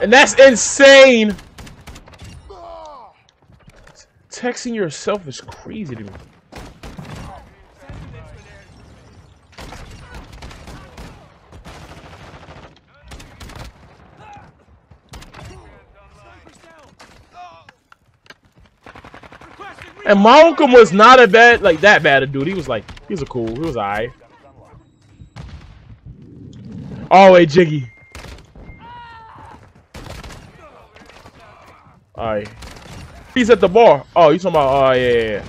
And that's insane! Texting yourself is crazy to me. And Malcolm was not a bad, like that bad a dude. He was like, he was a cool, he was alright. Oh, wait, Jiggy. Alright. He's at the bar. Oh, you talking about, oh, yeah, yeah, yeah.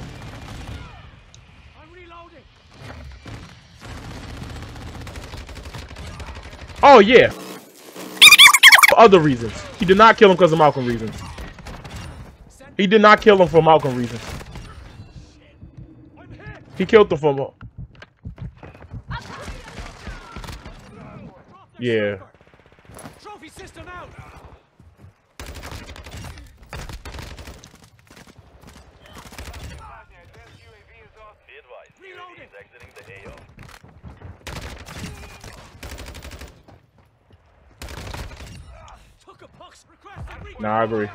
Oh, yeah. For other reasons. He did not kill him because of Malcolm reasons. He did not kill him for Malcolm reasons. He killed him for... Yeah. Trophy system out. Reloading. Took a pucks. Requesting recon. Nah, I agree. Tell your dude not to be a bastard.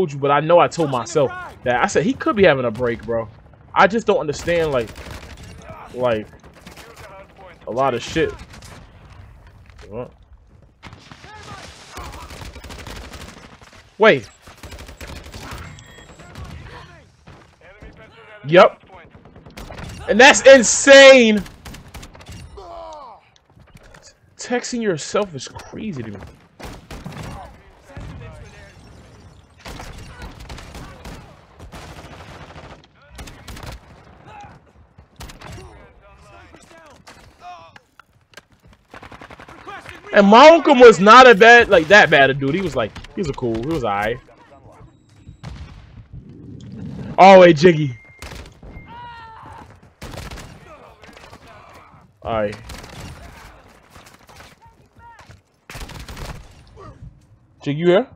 told you, but I know I told myself that I said he could be having a break, bro. I just don't understand like like a lot of shit. What? Wait. Yep. And that's insane. Texting yourself is crazy to me. And uncle was not a bad, like that bad a dude. He was like, he was a cool, he was alright. Oh wait, Jiggy. Alright. Jiggy, you here?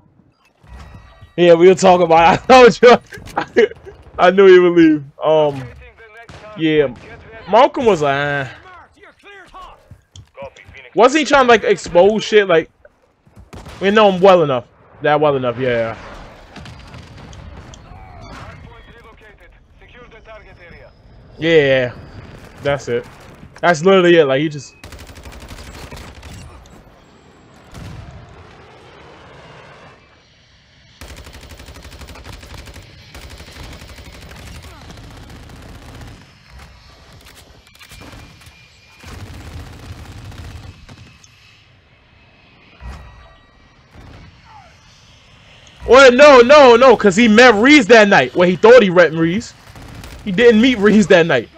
Yeah, we were talking about. I told you. I knew he would leave. Um, yeah, Malcolm was like. Uh, wasn't he trying to like expose shit? Like, we know him well enough. That well enough, yeah. Yeah, that's it. That's literally it. Like he just. Well, no, no, no, because he met Reese that night. Well, he thought he met Reese. He didn't meet Reese that night.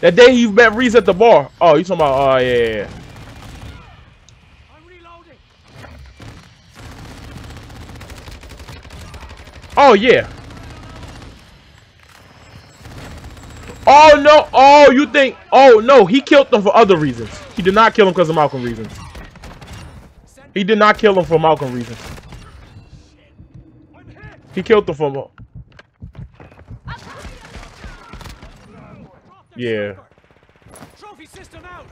That day he met Reese at the bar. Oh, you talking about? Oh, yeah, yeah. Oh, yeah. Oh, no. Oh, you think. Oh, no. He killed them for other reasons. He did not kill him because of Malcolm reasons. He did not kill him for Malcolm reasons. He killed the for. Mal- Drop the Yeah. Trophy system out.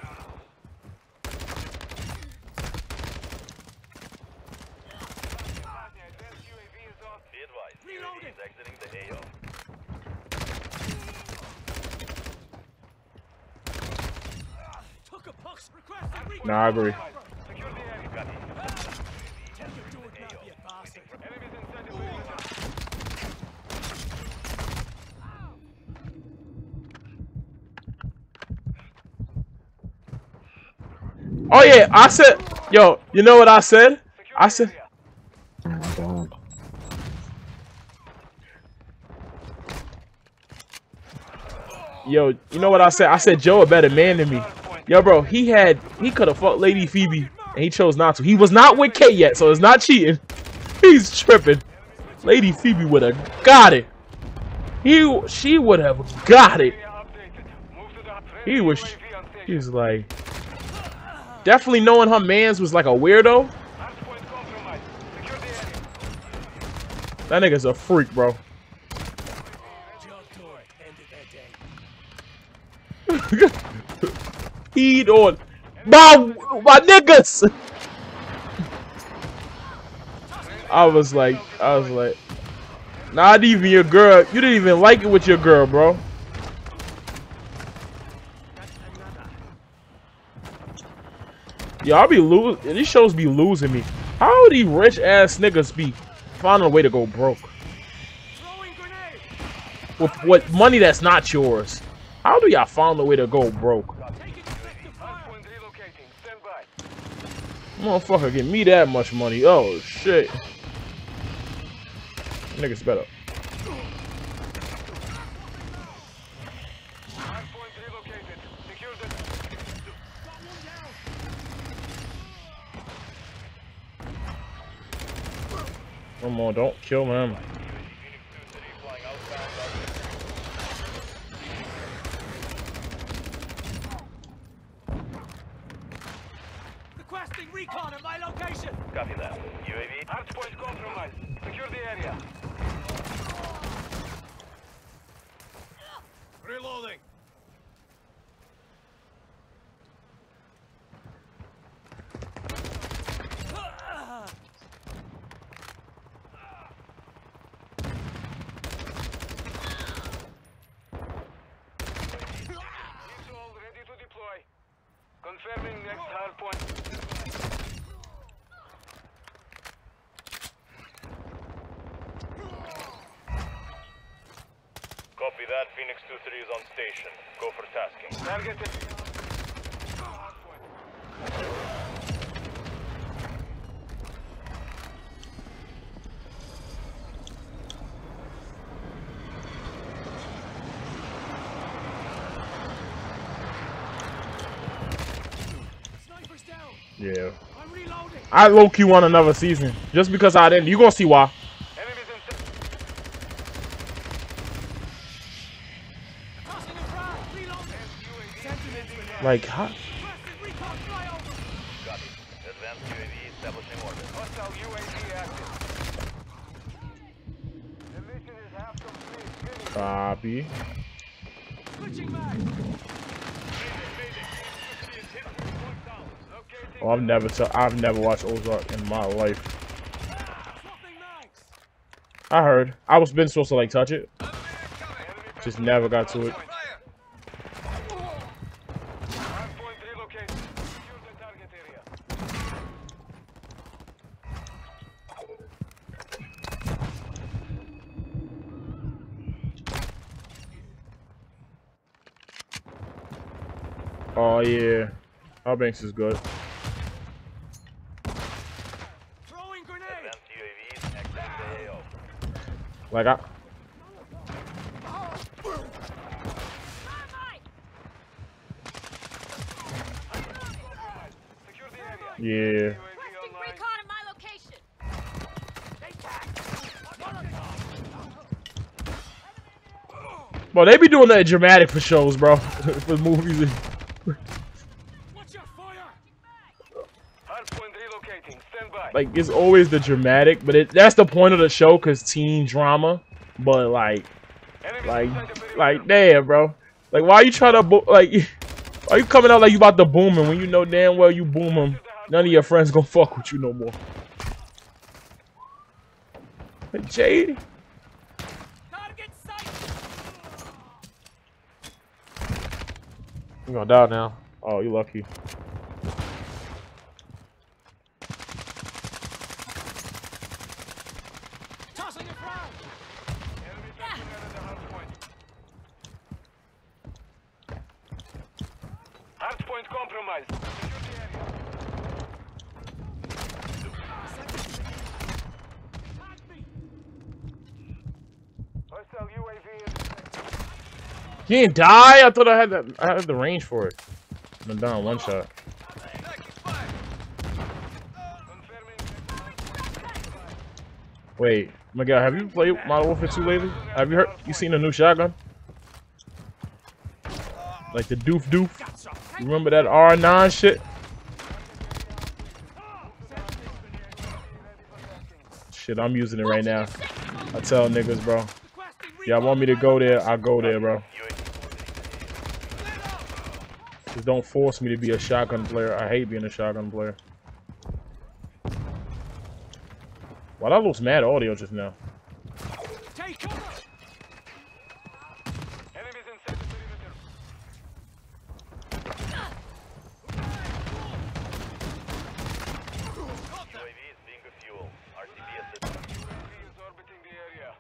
Reloading. Took a pucks. Requesting recon. Nah, I agree. Oh, yeah. I said. Yo, you know what I said? I said. Yo, you know what I said? I said Joe a better man than me. Yo, bro, he had he could have fucked Lady Phoebe, and he chose not to. He was not with Kate yet, so it's not cheating. He's tripping. Lady Phoebe would have got it. He she would have got it. He was He's like, definitely knowing her man's was like a weirdo. That nigga's a freak, bro. Heat on my my niggas. I was like, I was like, not even your girl. You didn't even like it with your girl, bro. Y'all be losing. These shows be losing me. How these rich ass niggas be finding a way to go broke with what money that's not yours? How do y'all find a way to go broke? Taking effective fire. Hardpoint relocating. Stand by. Motherfucker, give me that much money. Oh shit. Niggas better. Come on, don't kill him. Requesting recon at my location. Copy that. UAV. Hardpoint compromised. Secure the area. Reloading. Ready to deploy. Confirming next hardpoint. Copy that. Phoenix 2-3 is on station. Go for tasking. Target. Sniper's down. Yeah. I'm reloading. I low key want another season. Just because I didn't. You gonna see why. Enemies in Tossing a frag. Reloading. Sentinels grenade. Like, how, Requesting recon flyover. Copy. Advanced UAV establishing orbit. hostile UAV active. The mission is half complete. Finish. Copy. Switching mag. Oh, I've never, t- I've never watched Ozark in my life. I heard. I was been supposed to like touch it. Just never got to it. Hardpoint relocated. Secure the target area. Oh yeah. Our banks is good. Throwing grenade. Advanced UAVs exiting the AO. Like I. Secure the area. Yeah. UAV Requesting online. recon at my location. Bro, they be doing that dramatic for shows, bro. for movies. Watch your fire. Hardpoint relocating. Stand by. Like it's always the dramatic, but it that's the point of the show, cause teen drama. But like, like, inside the perimeter. like, damn, bro. Like, why you trying to bo- like? Are you coming out like you about to boom him when you know damn well you boom him? None of your friends gonna fuck with you no more. Like, Jade, Target sight. you gonna die now. Oh, you lucky. Tossing a frag. Enemy taking out of the hardpoint. Hardpoint compromised. Secure the area. Tag me. Hostile UAV He didn't die. I thought I had that. I had the range for it. I'm down one shot. Wait, my God, have you played Modern Warfare 2 lately? Have you heard? You seen the new shotgun? Like the doof doof? Remember that R9 shit? Shit, I'm using it right now. I tell niggas, bro. Y'all want me to go there? I'll go there, bro. UAV Just don't force me to be a shotgun player. I hate being a shotgun player. Wow, that looks mad audio just now. Take cover! Enemies inside the perimeter. UAV is being a fuel. RTB assisted. UAV is orbiting the area.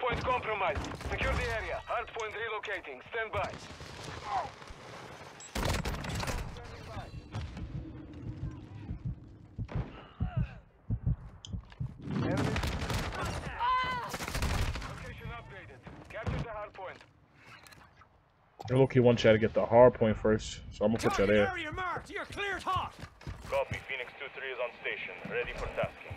Hardpoint compromised. Secure the area. Hardpoint relocating. Stand by. Enemy- Location updated. Capture the hardpoint. They're low-key want you to get the hard point first, so I'm gonna put you Target there. area marked! You're cleared hot! Copy. Phoenix 2-3 is on station. Ready for tasking.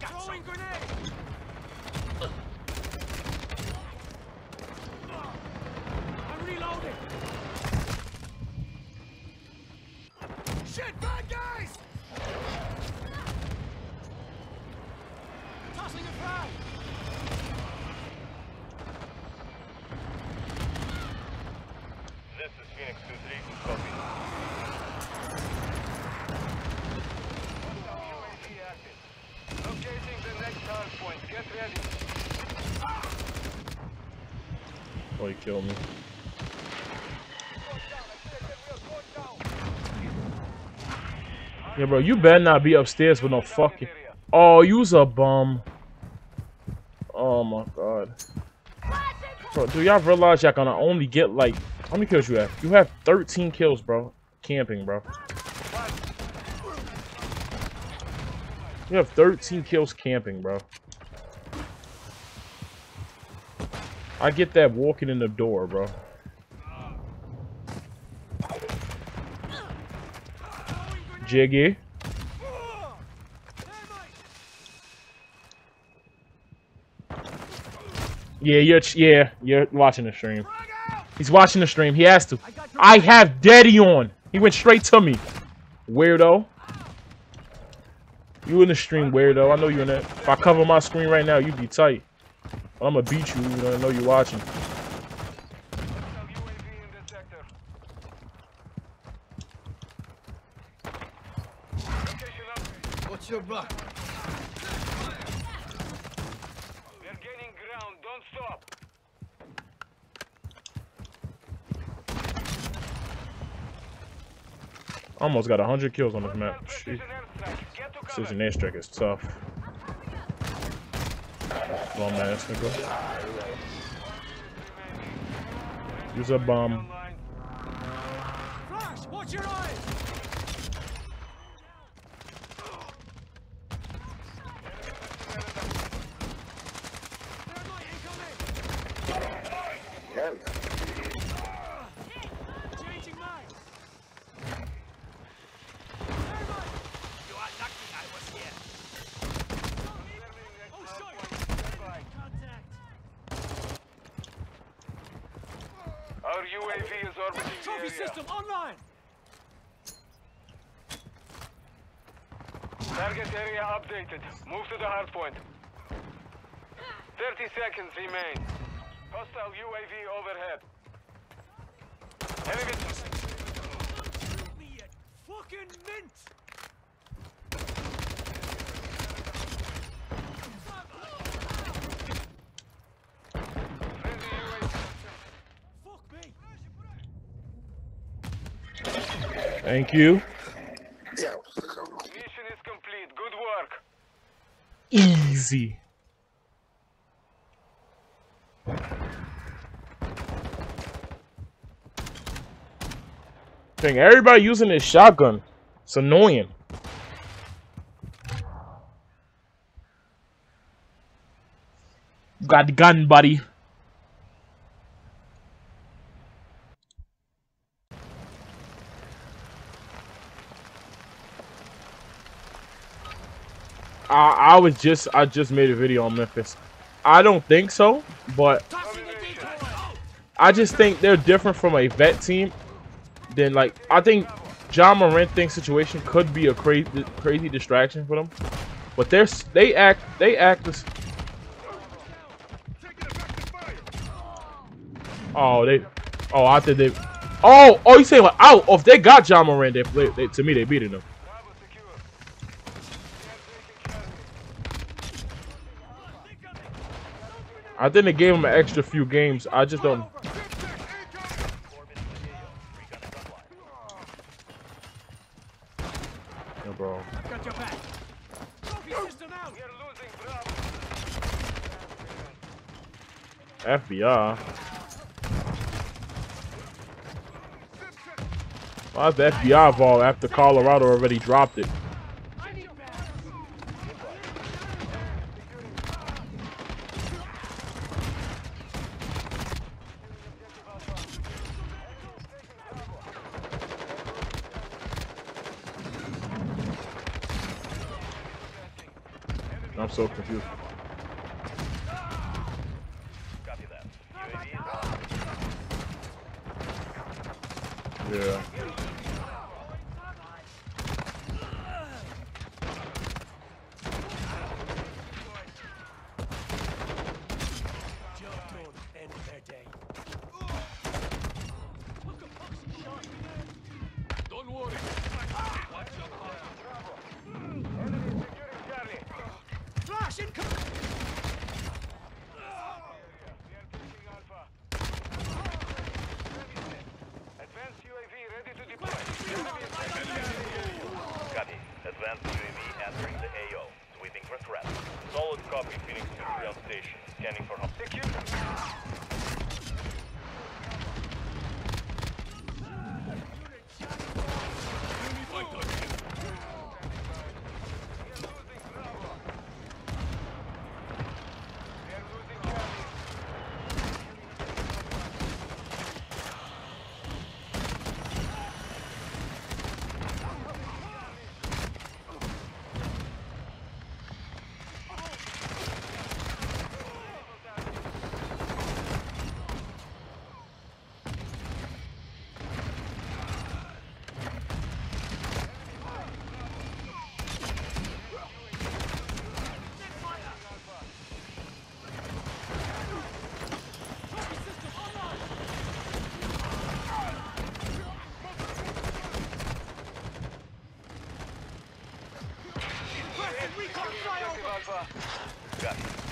Throwing grenade! I'm reloading! Shit, bad guys! Tossing a frag! This is Phoenix 2-3. Copy. UAV active. Locating the next hardpoint. Get ready. Killed me. Yeah, bro, you better not be upstairs with no fucking. Oh, you's a bum. Oh my god. Bro, do y'all realize y'all gonna only get like how many kills you have? You have 13 kills, bro. Camping, bro. You have 13 kills camping, bro. I get that walking in the door, bro. Jiggy. Yeah, you're yeah, you're watching the stream. He's watching the stream. He has to. I have Daddy on. He went straight to me. Weirdo. You in the stream, weirdo. I know you in it. If I cover my screen right now, you'd be tight. But I'm gonna beat you. You know, I know you watching. Hostile UAV in the sector. Location updated. What's your back? We're gaining ground. Don't stop. Almost got 100 kills on this map. Precision Shit. airstrike. Get. Precision airstrike is tough. Bum ass nigga. Use a bomb. Flash, watch your eyes! Thermite incoming! Changing mags! Thermite! You are lucky I was here! Oh, shit! Contact! Our UAV is orbiting the Trophy area. system online! Target area updated. Move to the hard point. 30 seconds remain. Hostile UAV overhead. Enemy Shoot me, you fucking mint! friendly UAV. Fuck me! Thank you. Mission is complete. Good work. Easy. Dang, everybody using this shotgun. It's annoying. Got the gun, buddy. I, I was just I just made a video on Memphis. I don't think so, but. I just think they're different from a vet team than like I think Ja Morant thing situation could be a crazy crazy distraction for them. But they're they act they act as Oh they oh I think they Oh oh you say like out oh, oh, if they got Ja Morant they, they, they to me they beating them. Bravo secure. We are taking Charlie. I think they gave him an extra few games. I just don't bro. FBI. Why's the FBI involved after Colorado already dropped it? I need back. I'm so confused. Copy that. UAV is Yeah. Job done. End of their day. Don't worry. Enemy securing Charlie. Flash incoming. We are taking Alpha. Advanced UAV ready to deploy. Enemy is Copy. Advanced UAV entering the AO. Sweeping for threat. Solid copy. Phoenix 2-3 on station. Scanning for hostile. secure. We are losing Charlie. Requesting recon flyover. Alpha. Copy. Assault.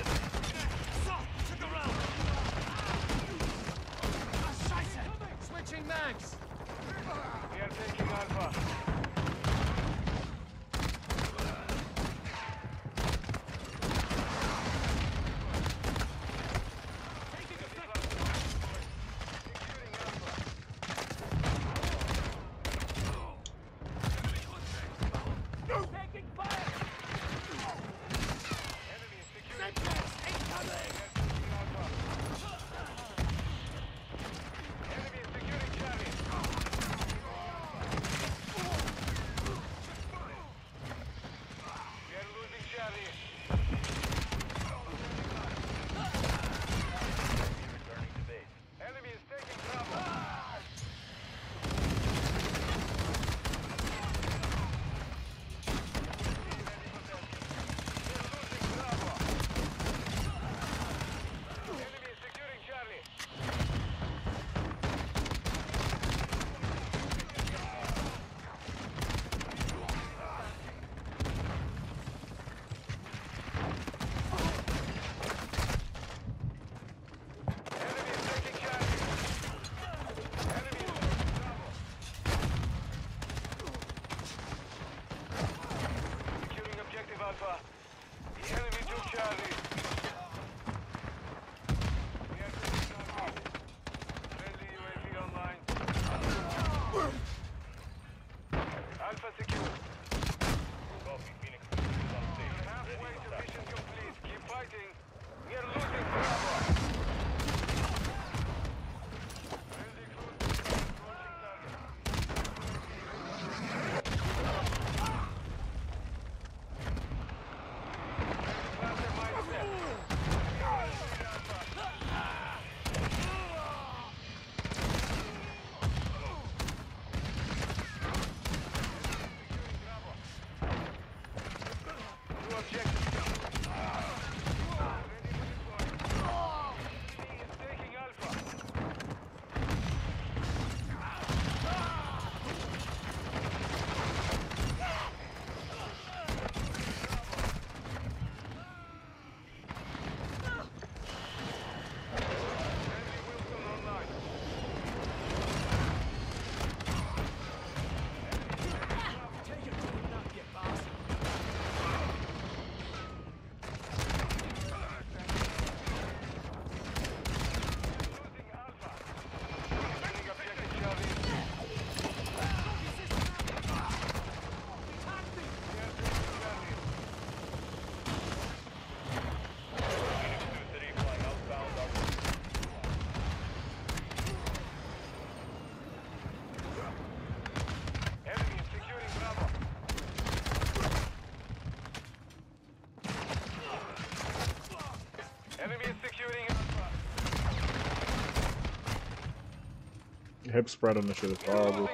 Hip spread on this shit is horrible. Bravo.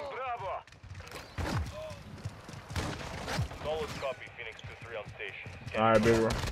Solid copy, Phoenix 2-3 on station. Scanning Alright, big bro.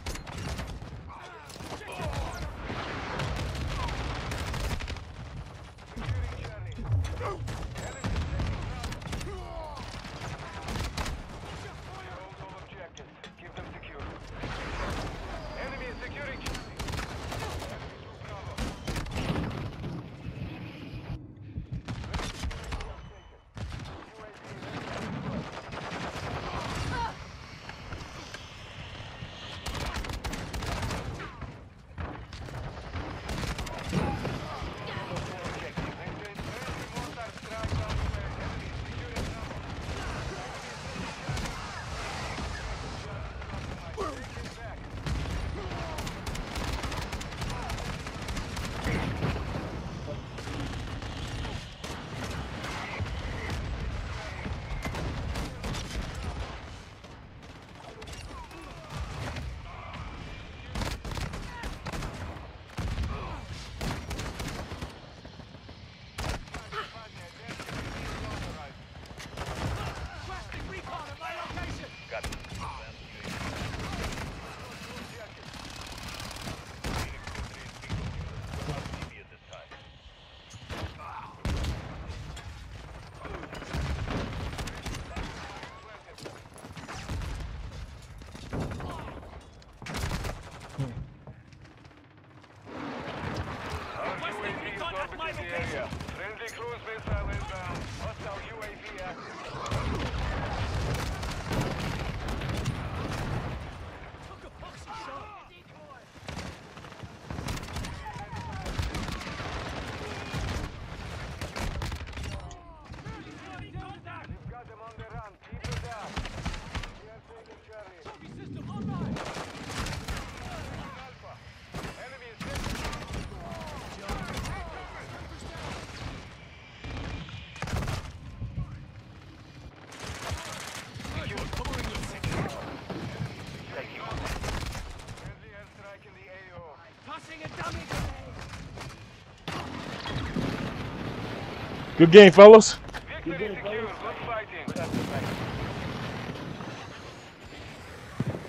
Good game, fellas. Good.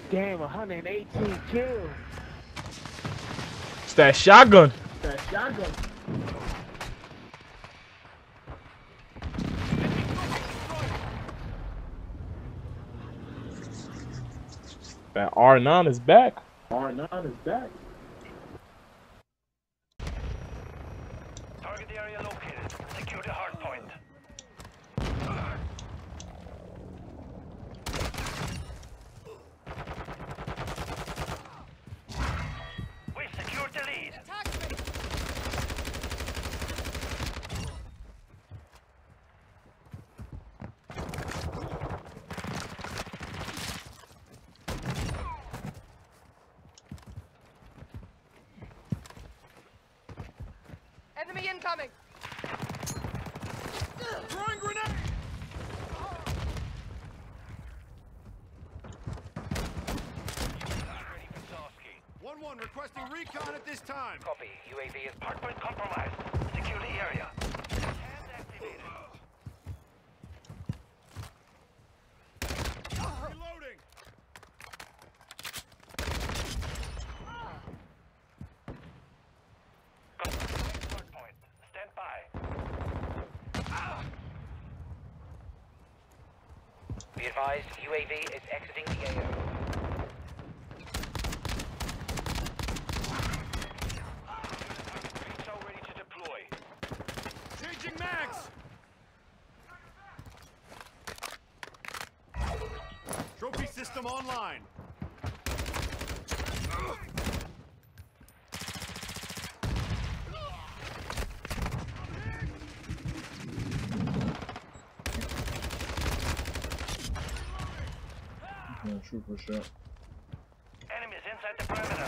Damn, 118 kills. It's that shotgun. That shotgun. That R9 is back. R9 is back. Target area located. Secure the hard point. We secured the lead. Enemy incoming! Throwing grenade. Ready for Sawski. 1-1 requesting recon at this time. Copy. UAV is hardpoint compromised. Secure the area. Hand activated. Reloading. Hardpoint. Stand by. Be advised, UAV is exiting the AO. So ready to deploy. Changing mags. Trophy system online. trooper shot. Enemies inside the perimeter.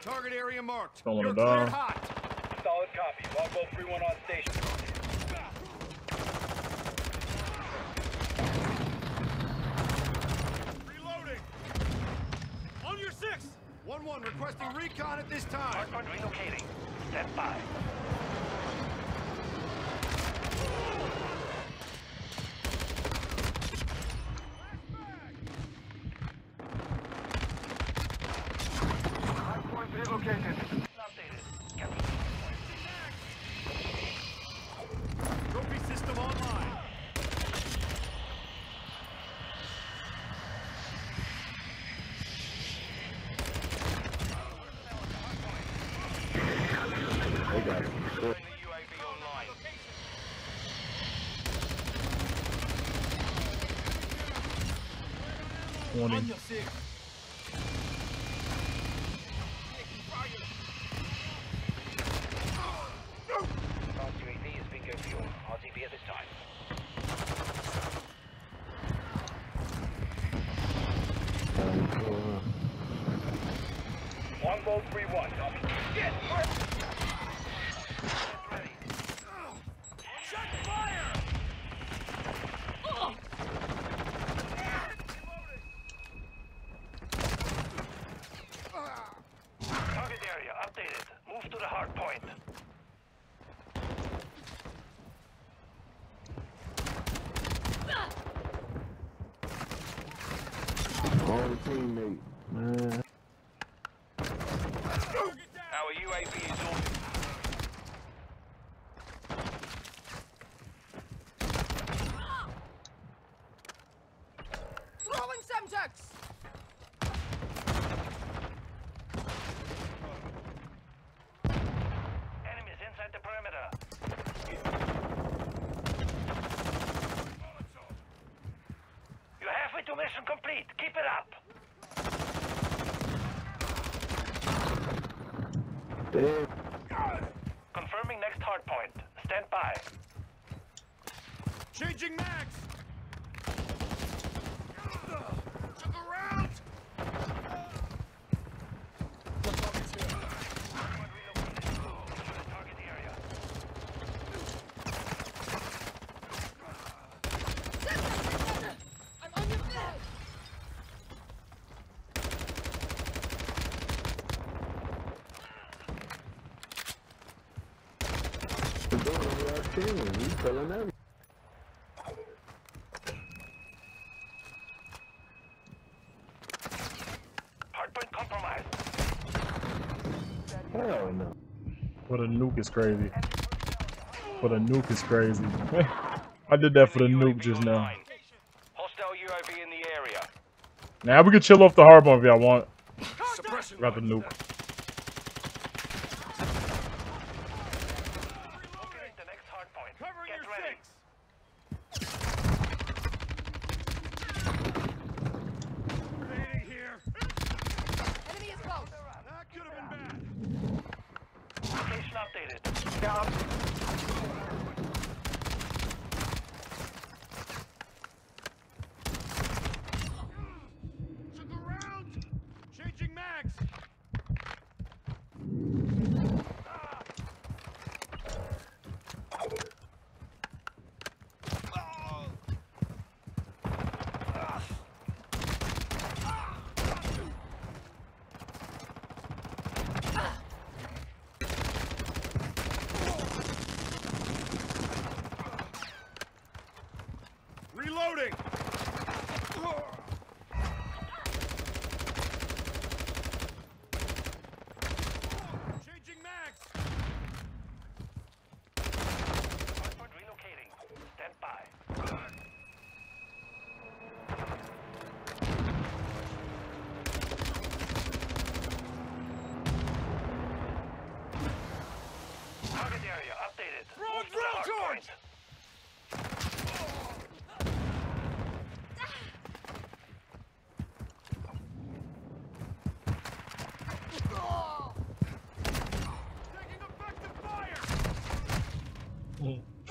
Target area marked. Don't You're hot. Solid copy. Longbow 3-1 on station. Reloading. On your six. 1-1 requesting recon at this time. Hardpoint relocating. Step by. me. teammate, man. Hardpoint compromised. Hell no. What a nuke is crazy. What a nuke is crazy. I did that for the nuke just now. Now we can chill off the harbor if y'all want. Rather nuke. located. Scouts,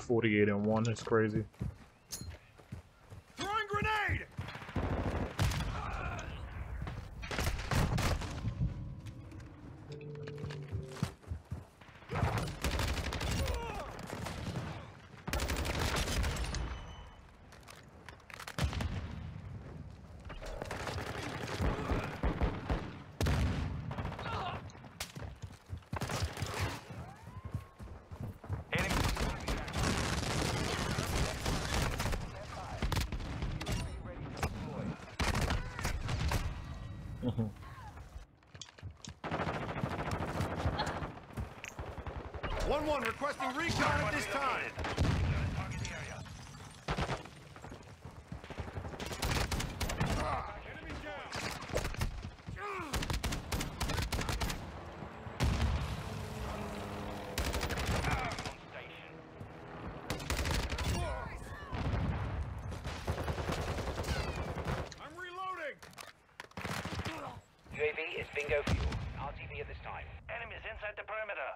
48 and 1 is crazy. Requesting recon at this time. UAV is bingo fuel. RTB at this time. Enemies inside the perimeter.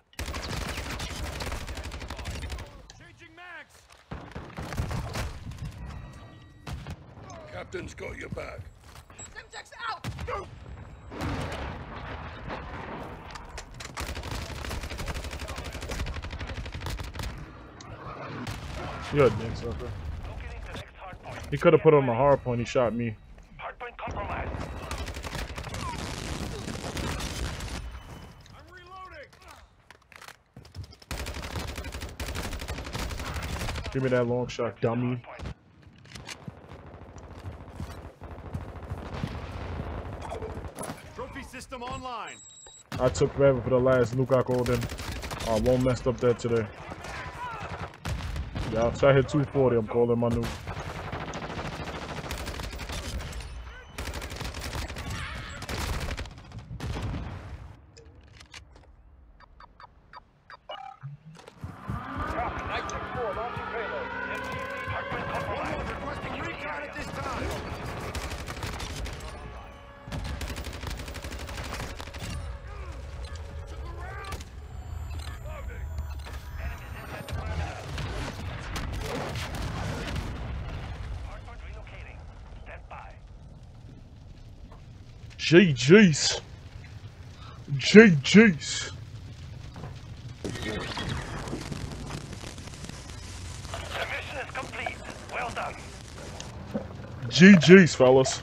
Changing max. Captain's got your back. Semtex out! You're a dick sucker. Locating the next hardpoint. He could have put on the hard point. He shot me. Hardpoint compromised. I'm reloading. Give me that long shot, dummy. Trophy system online. I took forever for the last called in. Oh, I won't mess up that today. Yeah, so I hit 240. I'm calling my nuke. Copy. Night 4 launching payload. Hardpoint One compromised. one requesting recon at this time. Hardpoint relocating. Stand by. JJ's. GG's. The mission is complete. Well done. GG's, fellas.